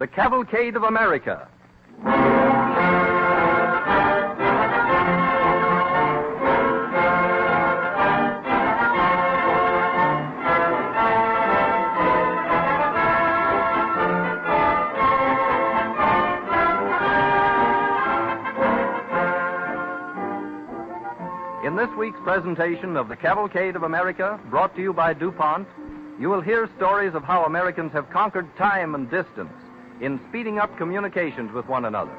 The Cavalcade of America. In this week's presentation of the Cavalcade of America, brought to you by DuPont, you will hear stories of how Americans have conquered time and distance in speeding up communications with one another.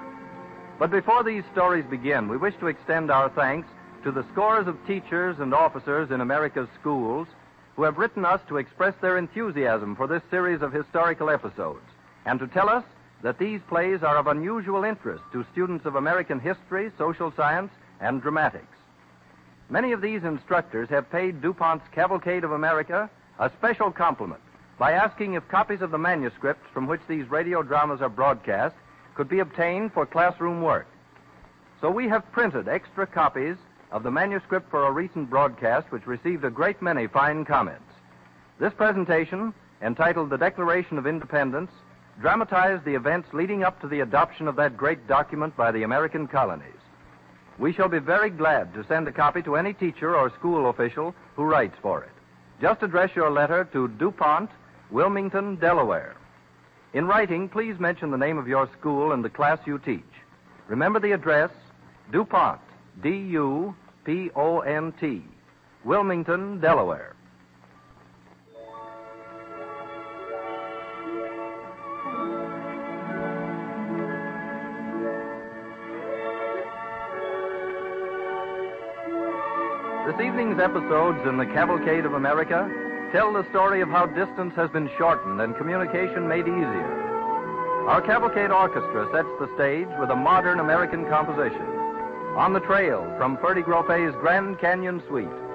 But before these stories begin, we wish to extend our thanks to the scores of teachers and officers in America's schools who have written us to express their enthusiasm for this series of historical episodes and to tell us that these plays are of unusual interest to students of American history, social science, and dramatics. Many of these instructors have paid DuPont's Cavalcade of America a special compliment by asking if copies of the manuscripts from which these radio dramas are broadcast could be obtained for classroom work. So we have printed extra copies of the manuscript for a recent broadcast which received a great many fine comments. This presentation, entitled The Declaration of Independence, dramatized the events leading up to the adoption of that great document by the American colonies. We shall be very glad to send a copy to any teacher or school official who writes for it. Just address your letter to DuPont, Wilmington, Delaware. In writing, please mention the name of your school and the class you teach. Remember the address DuPont, D U P O N T, Wilmington, Delaware. This evening's episodes in the Cavalcade of America tell the story of how distance has been shortened and communication made easier. Our Cavalcade Orchestra sets the stage with a modern American composition. On the Trail from Ferde Grofé's Grand Canyon Suite.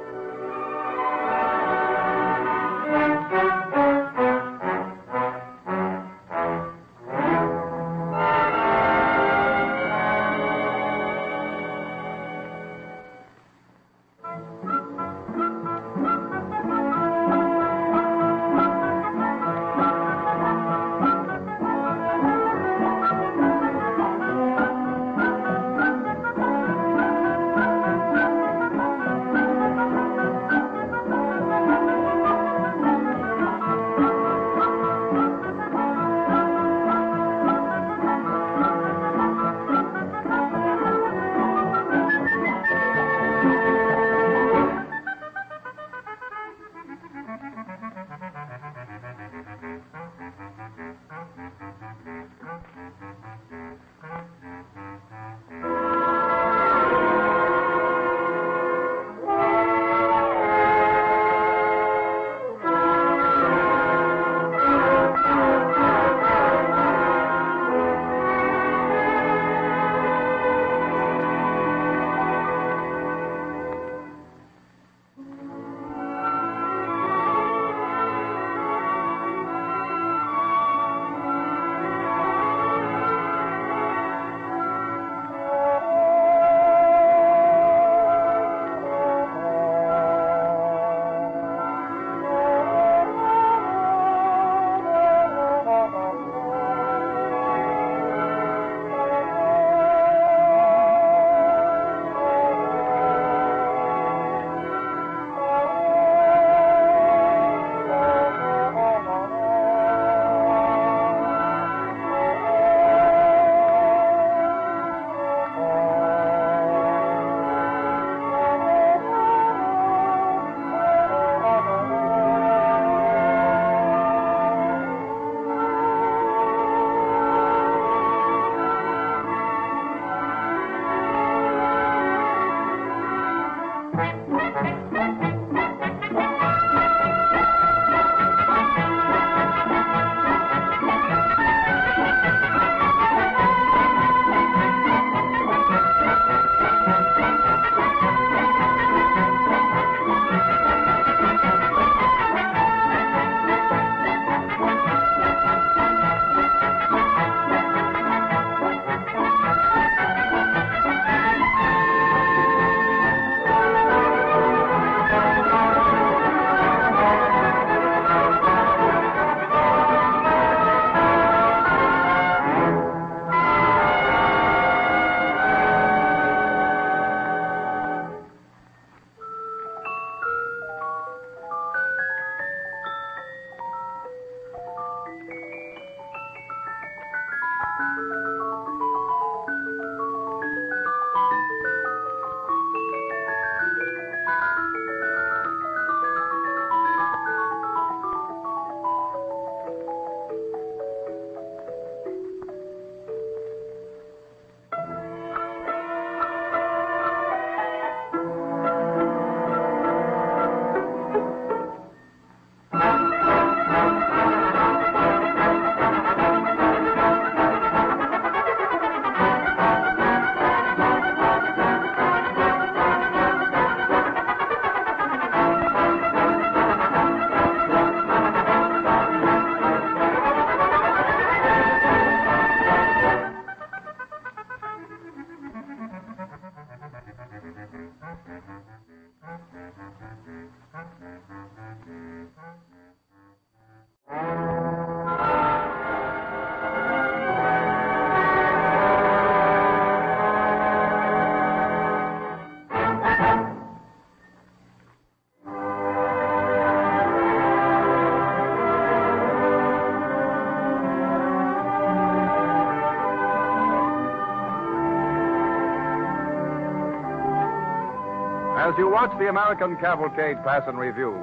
As you watch the American cavalcade pass in review,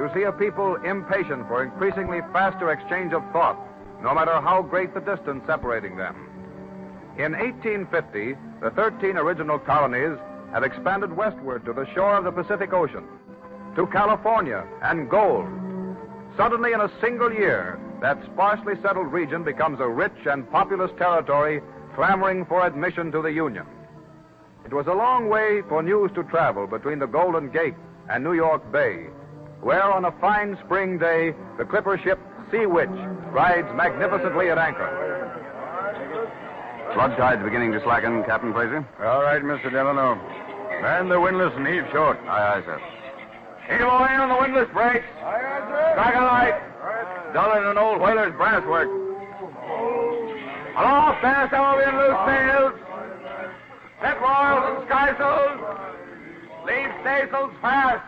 you see a people impatient for increasingly faster exchange of thought, no matter how great the distance separating them. In 1850, the 13 original colonies had expanded westward to the shore of the Pacific Ocean, to California and gold. Suddenly, in a single year, that sparsely settled region becomes a rich and populous territory clamoring for admission to the Union. It was a long way for news to travel between the Golden Gate and New York Bay, where on a fine spring day, the clipper ship Sea Witch rides magnificently at anchor. Flood tide's beginning to slacken, Captain Fraser. All right, Mr. Delano. Man the windlass and heave short. Aye, aye, sir. Heave away on the windlass brakes. Aye, aye, sir. Strike a light. Duller than an old whaler's brass work. Aloft, fast over in loose sails. Set royals and skysails. Leave staysails fast.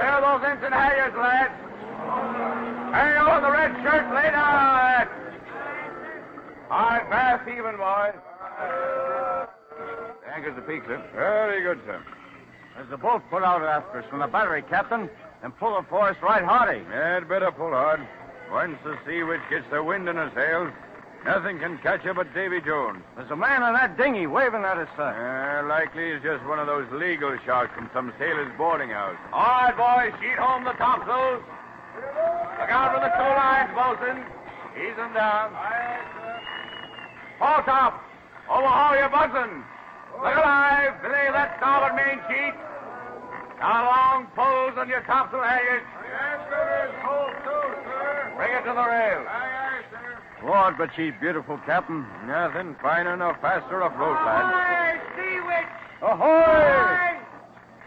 Fill those ensign halyards, lads. Hang on the red shirt, lay down. All right, fast even, boys. The anchor's the peak, sir. Very good, sir. There's a boat put out after us from the battery, Captain, and pull the for us right hearty. Had better pull hard. Once the sea witch gets the wind in her sails, nothing can catch her but Davy Jones. There's a man in that dinghy waving at us, sir. Uh, likely he's just one of those legal sharks from some sailor's boarding house. All right, boys, sheet home the topsails. Look out for the two lines, bosun. Ease them down. Paul top, overhaul your bosun. Look alive, belay that starboard main sheet. Now long pulls on your topsail halyards. Yes, sir, there's hold too, sir. Bring it to the rail. Lord, but she's beautiful, Captain. Nothing finer nor faster afloat, lad. Ahoy, sea witch. Ahoy!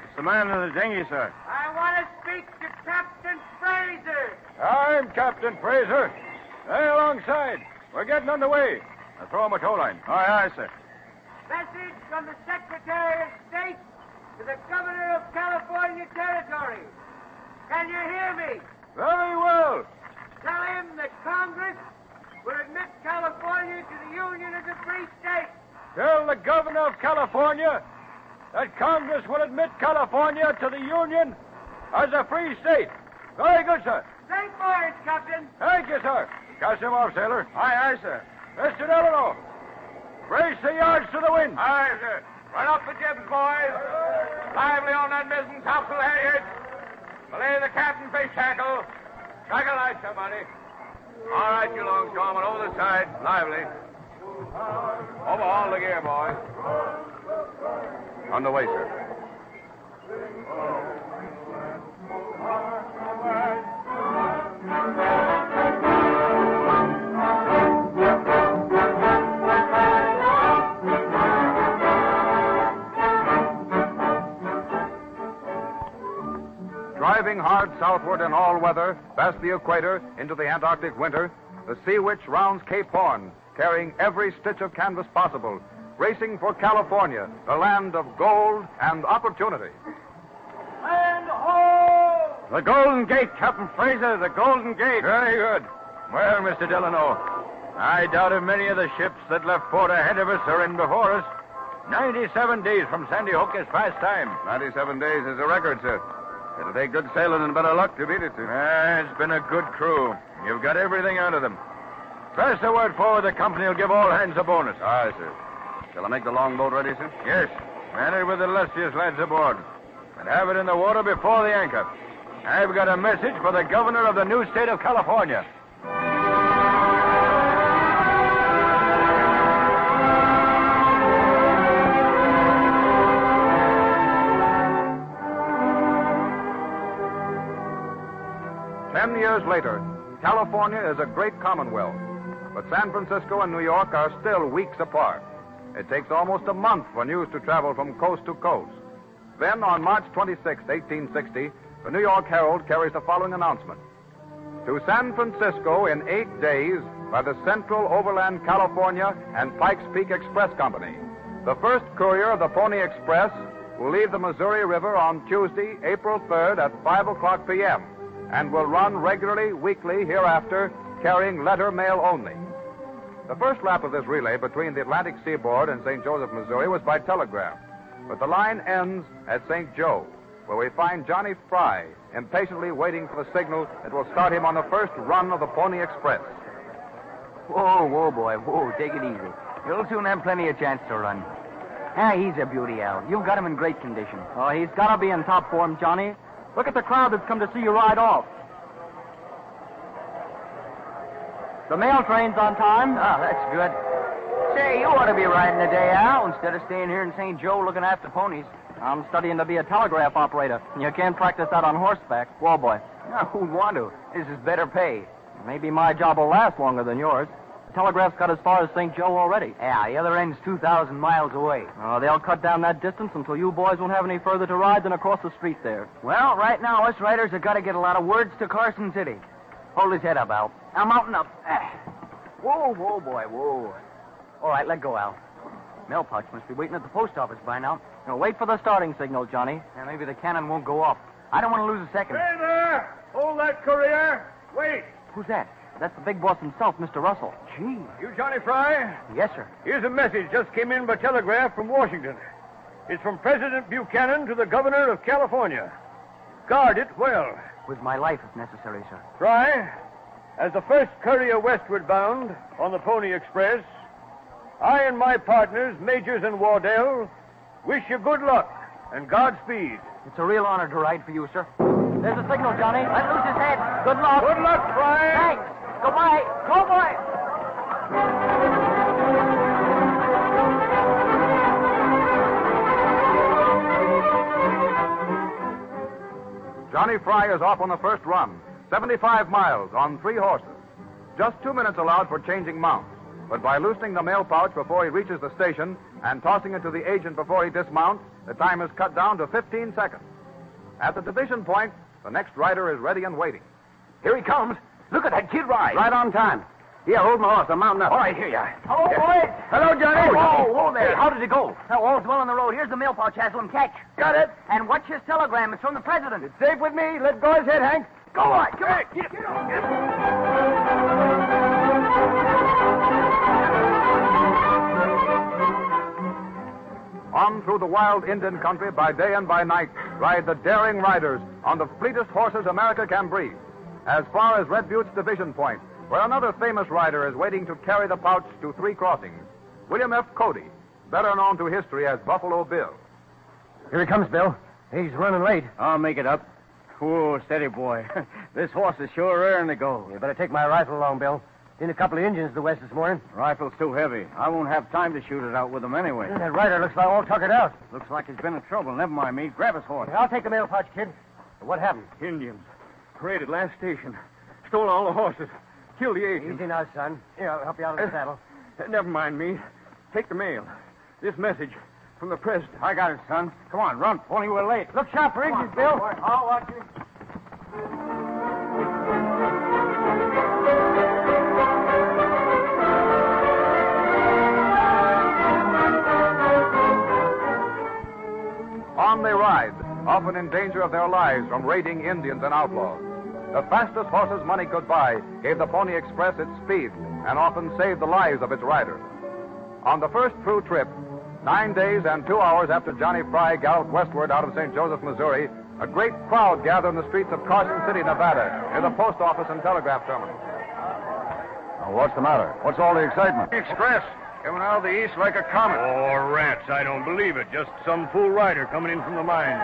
It's the man in the dinghy, sir. I want to speak to Captain Fraser. I'm Captain Fraser. Stay alongside. We're getting underway. Now throw him a tow line. Aye, aye, sir. Message from the Secretary of State to the Governor of California Territory. Can you hear me? Very well. Tell him that Congress will admit California to the Union as a free state. Tell the governor of California that Congress will admit California to the Union as a free state. Very good, sir. Safe voyage, Captain. Thank you, sir. Cast him off, sailor. Aye, aye, sir. Mr. Delano, brace the yards to the wind. Aye, sir. Run up the jibs, boys. Lively on that mizzen topsail halyards. Belay the captain face tackle. Strike a light, somebody. All right, you longshoremen, over the side. Lively. Overhaul the gear, boys. On the way, Driving hard southward in all weather, past the equator, into the Antarctic winter, the Sea Witch rounds Cape Horn, carrying every stitch of canvas possible, racing for California, the land of gold and opportunity. And ho! The Golden Gate, Captain Fraser, the Golden Gate. Very good. Well, Mr. Delano, I doubt if many of the ships that left port ahead of us are in before us. 97 days from Sandy Hook is fast time. 97 days is a record, sir. It'll take good sailing and better luck to beat it, sir. Ah, it's been a good crew. You've got everything out of them. Press the word forward, the company will give all hands a bonus. Aye, sir. Shall I make the longboat ready, sir? Yes, man it with the lustiest lads aboard. And have it in the water before the anchor. I've got a message for the governor of the new state of California. Years later, California is a great commonwealth, but San Francisco and New York are still weeks apart. It takes almost a month for news to travel from coast to coast. Then, on March 26, 1860, the New York Herald carries the following announcement. To San Francisco in eight days by the Central Overland California and Pikes Peak Express Company. The first courier of the Pony Express will leave the Missouri River on Tuesday, April 3rd at 5 o'clock p.m. and will run regularly weekly hereafter, carrying letter mail only. The first lap of this relay between the Atlantic seaboard and St. Joseph, Missouri was by telegraph, but the line ends at St. Joe, where we find Johnny Fry impatiently waiting for the signal that will start him on the first run of the Pony Express. Whoa, whoa, boy, whoa, take it easy. You'll soon have plenty of chance to run. Ah, he's a beauty, Al. You've got him in great condition. Oh, he's got to be in top form, Johnny. Look at the crowd that's come to see you ride off. The mail train's on time. Ah, that's good. Say, you ought to be riding today, Al, instead of staying here in St. Joe looking after ponies. I'm studying to be a telegraph operator. You can't practice that on horseback. Whoa, boy. Now, who'd want to? This is better pay. Maybe my job will last longer than yours. The telegraph's got as far as St. Joe already. Yeah, the other end's 2,000 miles away. Oh, they'll cut down that distance until you boys won't have any further to ride than across the street there. Well, right now, us riders have got to get a lot of words to Carson City. Hold his head up, Al. Now, mountain up. Ah. Whoa, whoa, boy, whoa. All right, let go, Al. Mail pouch must be waiting at the post office by now. Now, wait for the starting signal, Johnny. Yeah, maybe the cannon won't go off. I don't want to lose a second. Hey there! Hold that courier. Wait. Who's that? That's the big boss himself, Mr. Russell. Gee. You Johnny Fry? Yes, sir. Here's a message just came in by telegraph from Washington. It's from President Buchanan to the governor of California. Guard it well. With my life, if necessary, sir. Fry, as the first courier westward bound on the Pony Express, I and my partners, Majors and Waddell, wish you good luck and Godspeed. It's a real honor to ride for you, sir. There's a signal, Johnny. Let loose his head. Good luck. Good luck, Fry. Thanks. Goodbye. Go, boy. Johnny Fry is off on the first run, 75 miles on three horses. Just two minutes allowed for changing mounts, but by loosening the mail pouch before he reaches the station and tossing it to the agent before he dismounts, the time is cut down to 15 seconds. At the division point, the next rider is ready and waiting. Here he comes. Look at that kid ride. Right on time. Here, hold my horse. I'm mounting up. All right, here you are. Oh, Hello, boys. Hello, Johnny. Oh, whoa, Johnny. whoa there. Hey, how did it go? Now, all's well on the road. Here's the mail pouch, Haslam. Catch. Got it. And what's his telegram? It's from the president. It's safe with me. Let go his head, Hank. Go on. Come on. Get, get on. Get on. On through the wild Indian country by day and by night ride the daring riders on the fleetest horses America can breed. As far as Red Butte's division point, where another famous rider is waiting to carry the pouch to three crossings. William F. Cody, better known to history as Buffalo Bill. Here he comes, Bill. He's running late. I'll make it up. Whoa, steady, boy. this horse is sure raring to go. You better take my rifle along, Bill. Seen a couple of Indians to the west this morning. Rifle's too heavy. I won't have time to shoot it out with them anyway. That rider looks like all tuckered out. Looks like he's been in trouble. Never mind me. Grab his horse. I'll take the mail pouch, kid. What happened? Indians. Paraded last station. Stole all the horses. Killed the agent. Easy now, son. Here, I'll help you out of the saddle. Uh, never mind me. Take the mail. This message from the president. I got it, son. Come on, run. Only we're late. Look sharp for Indians, Bill. I'll watch you. On they ride, often in danger of their lives from raiding Indians and outlaws. The fastest horses money could buy, gave the Pony Express its speed and often saved the lives of its riders. On the first through trip, nine days and two hours after Johnny Fry galloped westward out of St. Joseph, Missouri, a great crowd gathered in the streets of Carson City, Nevada, near the post office and telegraph terminal. Now, what's the matter? What's all the excitement? The Express. Coming out of the east like a comet. Oh, rats. I don't believe it. Just some fool rider coming in from the mine.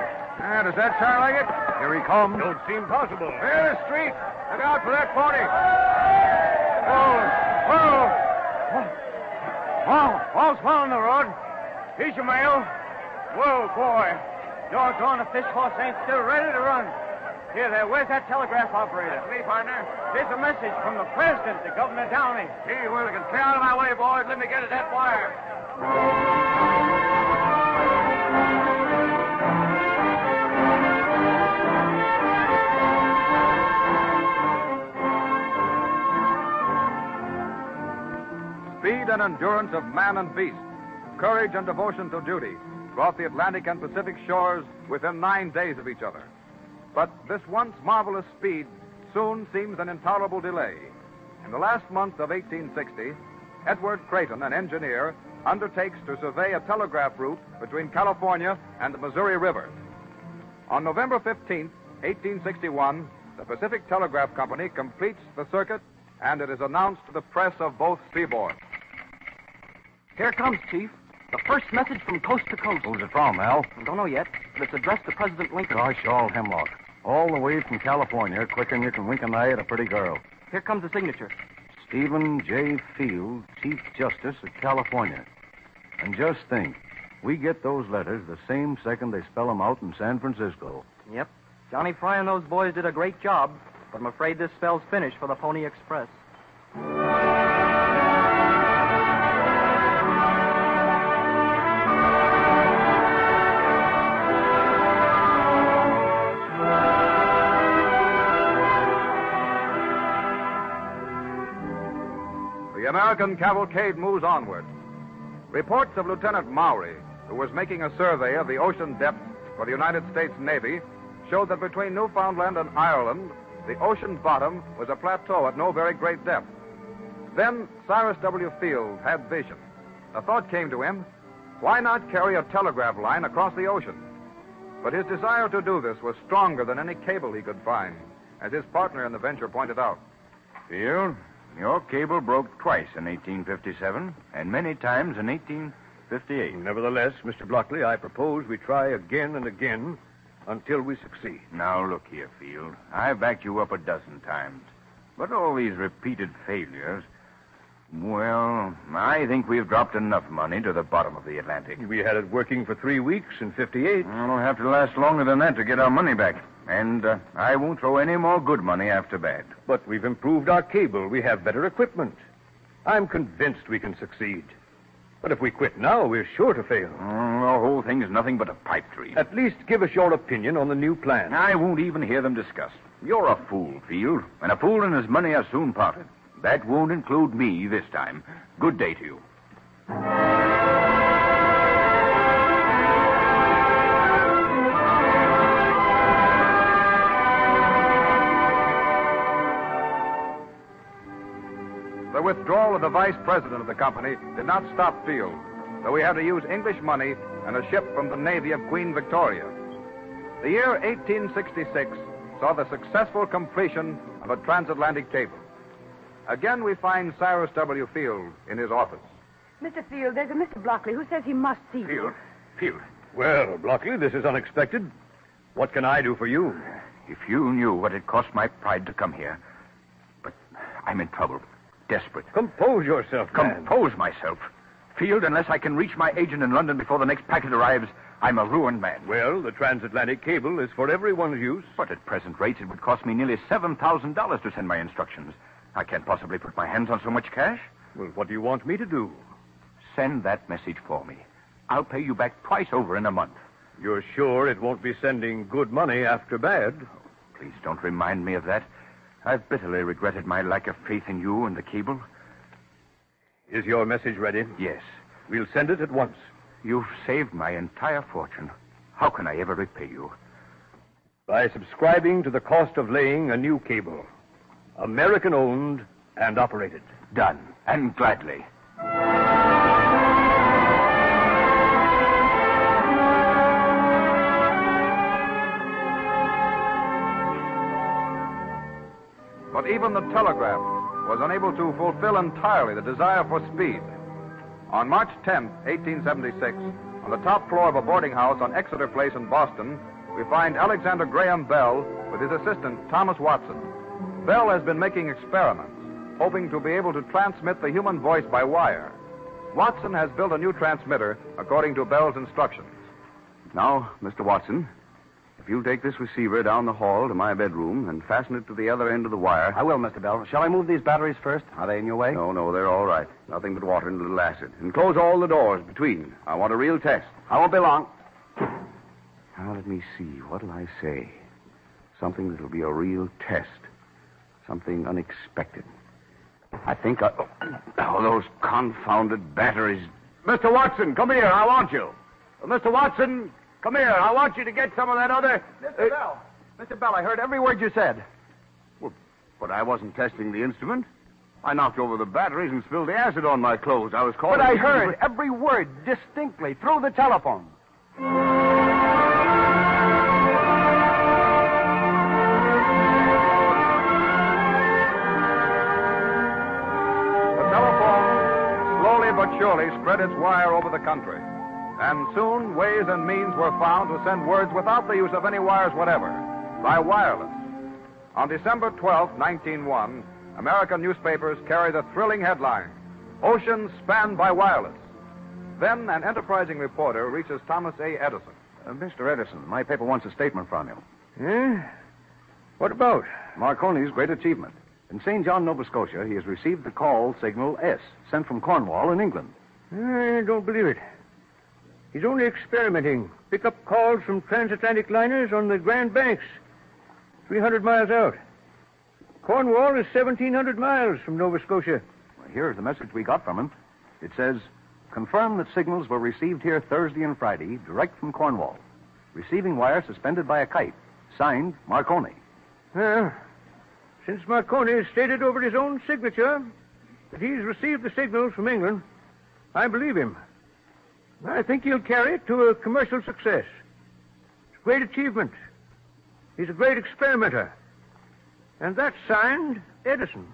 Ah, does that sound like it? Here he comes. Don't seem possible. Clear the street. Look out for that pony. Whoa, whoa. Whoa, all's well on the road. Here's your mail. Whoa, boy. Doggone, the fish horse ain't still ready to run. Here, there, where's that telegraph operator? That's me, partner. Here's a message from the president to Governor Downey. Gee, well, can clear out of my way, boys. Let me get at that wire. Speed and endurance of man and beast, courage and devotion to duty brought the Atlantic and Pacific shores within nine days of each other. But this once marvelous speed soon seems an intolerable delay. In the last month of 1860, Edward Creighton, an engineer, undertakes to survey a telegraph route between California and the Missouri River. On November 15, 1861, the Pacific Telegraph Company completes the circuit, and it is announced to the press of both seaboards. Here it comes, Chief. The first message from coast to coast. Who's it from, Al? I don't know yet, but it's addressed to President Lincoln. Gosh, all hemlock. All the way from California, quicker than you can wink an eye at a pretty girl. Here comes the signature. Stephen J. Field, Chief Justice of California. And just think, we get those letters the same second they spell 'em out in San Francisco. Yep. Johnny Fry and those boys did a great job, but I'm afraid this spells finish for the Pony Express. The American cavalcade moves onward. Reports of Lieutenant Maury, who was making a survey of the ocean depths for the United States Navy, showed that between Newfoundland and Ireland, the ocean bottom was a plateau at no very great depth. Then Cyrus W. Field had vision. A thought came to him why not carry a telegraph line across the ocean? But his desire to do this was stronger than any cable he could find, as his partner in the venture pointed out. Field, your cable broke twice in 1857 and many times in 1858. Nevertheless, Mr. Blockley, I propose we try again and again until we succeed. Now, look here, Field. I've backed you up a dozen times. But all these repeated failures, well, I think we've dropped enough money to the bottom of the Atlantic. We had it working for three weeks in 58. It'll have to last longer than that to get our money back. And uh, I won't throw any more good money after bad. But we've improved our cable. We have better equipment. I'm convinced we can succeed. But if we quit now, we're sure to fail. Oh, the whole thing is nothing but a pipe dream. At least give us your opinion on the new plan. I won't even hear them discussed. You're a fool, Field, and a fool and his money are soon parted. That won't include me this time. Good day to you. Of the vice president of the company did not stop Field, though he had to use English money and a ship from the Navy of Queen Victoria. The year 1866 saw the successful completion of a transatlantic cable. Again, we find Cyrus W. Field in his office. Mr. Field, there's a Mr. Blockley who says he must see you. Field, Field, Well, Blockley, this is unexpected. What can I do for you? if you knew what it cost my pride to come here. But I'm in trouble. Desperate. Compose yourself, man. Compose myself. Field, unless I can reach my agent in London before the next packet arrives, I'm a ruined man. Well, the transatlantic cable is for everyone's use. But at present rates, it would cost me nearly $7,000 to send my instructions. I can't possibly put my hands on so much cash. Well, what do you want me to do? Send that message for me. I'll pay you back twice over in a month. You're sure it won't be sending good money after bad? Oh, please don't remind me of that. I've bitterly regretted my lack of faith in you and the cable. Is your message ready? Yes. We'll send it at once. You've saved my entire fortune. How can I ever repay you? by subscribing to the cost of laying a new cable. American owned and operated. Done, and gladly. But even the telegraph was unable to fulfill entirely the desire for speed. On March 10, 1876, on the top floor of a boarding house on Exeter Place in Boston, we find Alexander Graham Bell with his assistant, Thomas Watson. Bell has been making experiments, hoping to be able to transmit the human voice by wire. Watson has built a new transmitter according to Bell's instructions. Now, Mr. Watson, you'll take this receiver down the hall to my bedroom and fasten it to the other end of the wire. I will, Mr. Bell. Shall I move these batteries first? Are they in your way? No, no, they're all right. Nothing but water and a little acid. And close all the doors between. I want a real test. I won't be long. Now, let me see. What'll I say? Something that'll be a real test. Something unexpected. I think I. Oh, those confounded batteries. Mr. Watson, come here. I want you. Mr. Watson, come here. I want you to get some of that other. Mr. Uh, Bell. Mr. Bell, I heard every word you said. Well, but I wasn't testing the instrument. I knocked over the batteries and spilled the acid on my clothes. I was calling. But I heard every word distinctly through the telephone. The telephone slowly but surely spread its wire over the country. And soon ways and means were found to send words without the use of any wires whatever, by wireless. On December 12, 1901, American newspapers carried a thrilling headline Oceans Spanned by Wireless. Then an enterprising reporter reaches Thomas A. Edison. Uh, Mr. Edison, my paper wants a statement from you. Eh? What about? Marconi's great achievement. In St. John, Nova Scotia, he has received the call signal S, sent from Cornwall in England. I don't believe it. He's only experimenting. Pick up calls from transatlantic liners on the Grand Banks, 300 miles out. Cornwall is 1,700 miles from Nova Scotia. Well, here's the message we got from him. It says, confirm that signals were received here Thursday and Friday, direct from Cornwall. Receiving wire suspended by a kite. Signed, Marconi. Well, since Marconi has stated over his own signature that he's received the signals from England, I believe him. I think he'll carry it to a commercial success. It's a great achievement. He's a great experimenter. And that's signed Edison.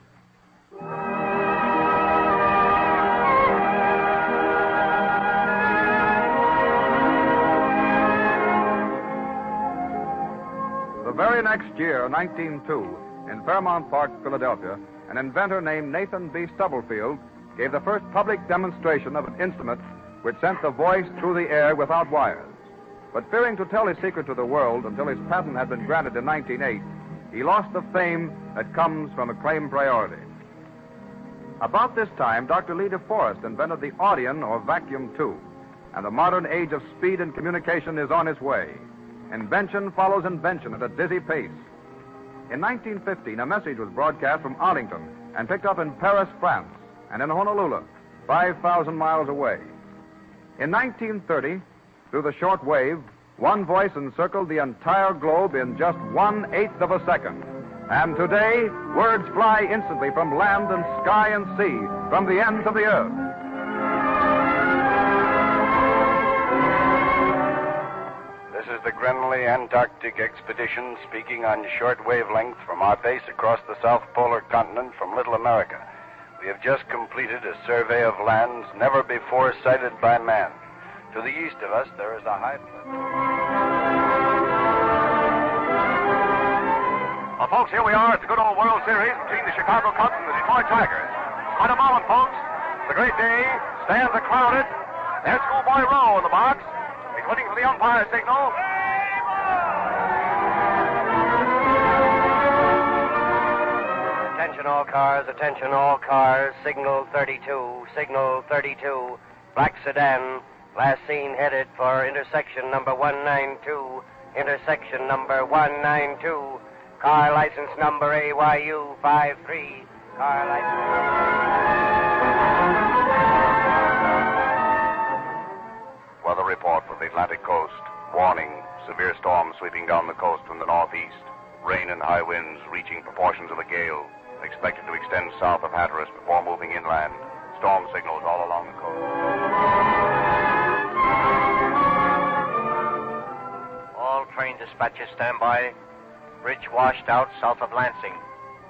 The very next year, 1902, in Fairmount Park, Philadelphia, an inventor named Nathan B. Stubblefield gave the first public demonstration of an instrument which sent the voice through the air without wires. But fearing to tell his secret to the world until his patent had been granted in 1908, he lost the fame that comes from a acclaimed priority. About this time, Dr. Lee DeForest invented the Audion or vacuum tube, and the modern age of speed and communication is on its way. Invention follows invention at a dizzy pace. In 1915, a message was broadcast from Arlington and picked up in Paris, France, and in Honolulu, 5,000 miles away. In 1930, through the short wave, one voice encircled the entire globe in just one eighth of a second. And today, words fly instantly from land and sky and sea, from the ends of the earth. This is the Grenly Antarctic Expedition speaking on short wavelength from our base across the South Polar Continent from Little America. We have just completed a survey of lands never before sighted by man. To the east of us, there is a high plateau. Well, folks, here we are at the good old World Series between the Chicago Cubs and the Detroit Tigers. Quite a moment, folks. The great day stands a crowded. There's Schoolboy Rowe in the box. He's waiting for the umpire signal. Attention all cars, attention all cars. Signal 32, signal 32. Black sedan, last seen headed for intersection number 192. Intersection number 192. Car license number AYU 53. Car license number. Weather report for the Atlantic coast. Warning, severe storm sweeping. down the coast from the northeast. Rain and high winds reaching proportions of a gale, expected to extend south of Hatteras before moving inland. Storm signals all along the coast. All train dispatches stand by. Bridge washed out south of Lansing.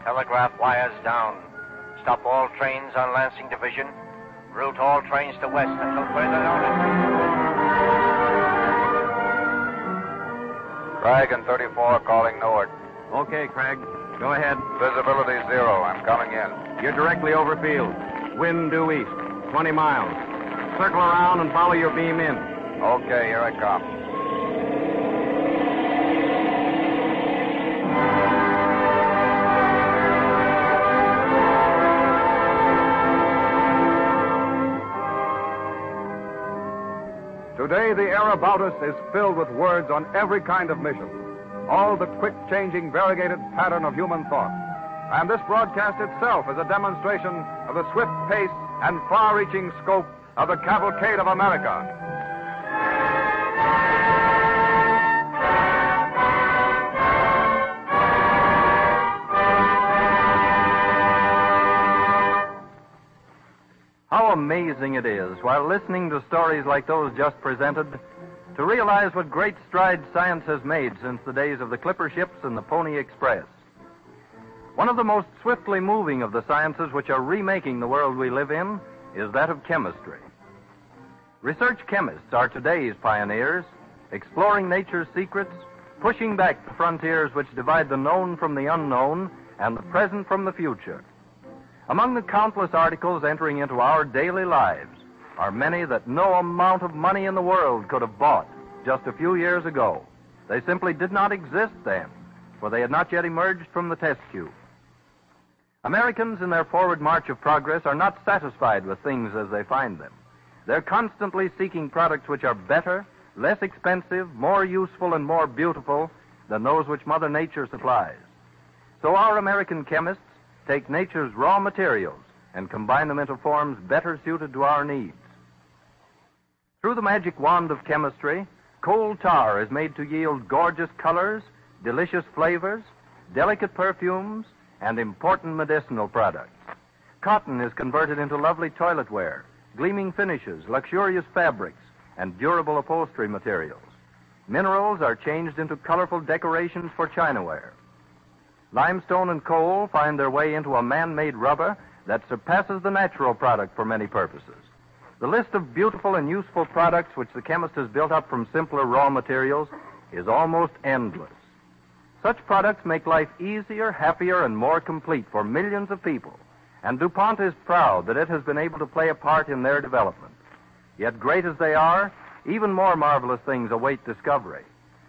Telegraph wires down. Stop all trains on Lansing Division. Route all trains to west until further notice. Craig and 34 calling north. Okay, Craig. Go ahead. Visibility zero. I'm coming in. You're directly over field. Wind due east. 20 miles. Circle around and follow your beam in. Okay, here I come. Today, the air about us is filled with words on every kind of mission, all the quick changing, variegated pattern of human thought. And this broadcast itself is a demonstration of the swift pace and far reaching scope of the Cavalcade of America. How amazing it is, while listening to stories like those just presented, to realize what great strides science has made since the days of the clipper ships and the Pony Express. One of the most swiftly moving of the sciences which are remaking the world we live in is that of chemistry. Research chemists are today's pioneers, exploring nature's secrets, pushing back the frontiers which divide the known from the unknown and the present from the future. Among the countless articles entering into our daily lives are many that no amount of money in the world could have bought just a few years ago. They simply did not exist then, for they had not yet emerged from the test tube. Americans, in their forward march of progress, are not satisfied with things as they find them. They're constantly seeking products which are better, less expensive, more useful, and more beautiful than those which Mother Nature supplies. So our American chemists take nature's raw materials and combine them into forms better suited to our needs. Through the magic wand of chemistry, coal tar is made to yield gorgeous colors, delicious flavors, delicate perfumes, and important medicinal products. Cotton is converted into lovely toiletware, gleaming finishes, luxurious fabrics, and durable upholstery materials. Minerals are changed into colorful decorations for chinaware. Limestone and coal find their way into a man made rubber that surpasses the natural product for many purposes. The list of beautiful and useful products which the chemist has built up from simpler raw materials is almost endless. Such products make life easier, happier, and more complete for millions of people, and DuPont is proud that it has been able to play a part in their development. Yet, great as they are, even more marvelous things await discovery.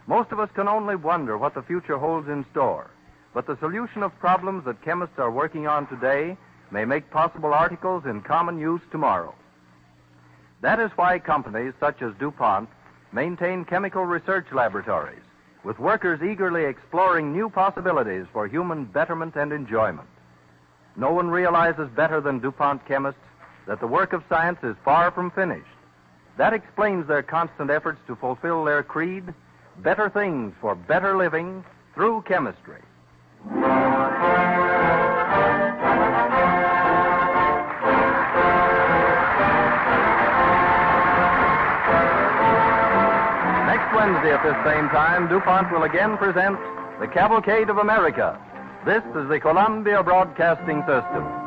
Most of us can only wonder what the future holds in store. But the solution of problems that chemists are working on today may make possible articles in common use tomorrow. That is why companies such as DuPont maintain chemical research laboratories with workers eagerly exploring new possibilities for human betterment and enjoyment. No one realizes better than DuPont chemists that the work of science is far from finished. That explains their constant efforts to fulfill their creed better things for better living through chemistry. At this same time, DuPont will again present The Cavalcade of America. This is the Columbia Broadcasting System.